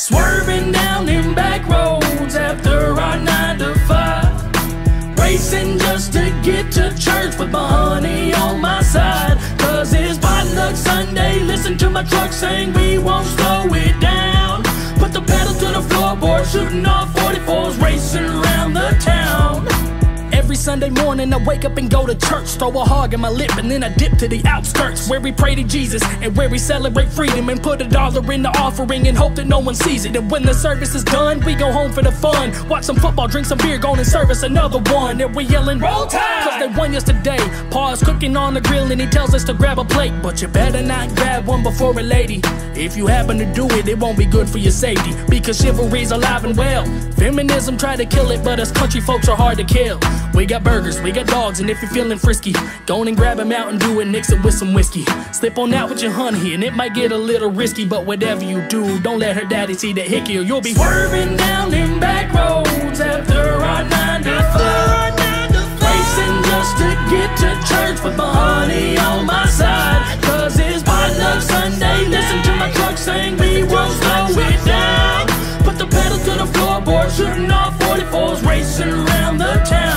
Swerving down in back roads after our nine to five. Racing just to get to church with my honey on my side. Cause it's potluck Sunday. Listen to my truck saying we won't slow it down. Put the pedal to the floorboard, shooting off 44s, racing Sunday morning I wake up and go to church. Throw a hog in my lip and then I dip to the outskirts Where we pray to Jesus and where we celebrate freedom And put a dollar in the offering and hope that no one sees it. And when the service is done, we go home for the fun. Watch some football, drink some beer, go and service another one. And we yelling, roll tide! Cause they won yesterday. Pa's cooking on the grill and he tells us to grab a plate. But you better not grab one before a lady. If you happen to do it, it won't be good for your safety. Because chivalry's alive and well. Feminism tried to kill it, but us country folks are hard to kill. We got burgers, we got dogs, and if you're feeling frisky, go on and grab a Mountain Dew and mix it with some whiskey. Slip on out with your honey, and it might get a little risky, but whatever you do, don't let her daddy see that hickey, or you'll be swerving down them back roads after our nine to five, racing just to get to church with my honey on my side. Cause it's my love Sunday. Listen to my truck saying we won't slow it down. Put the pedal to the floorboard, shooting off 44s, racing around the town.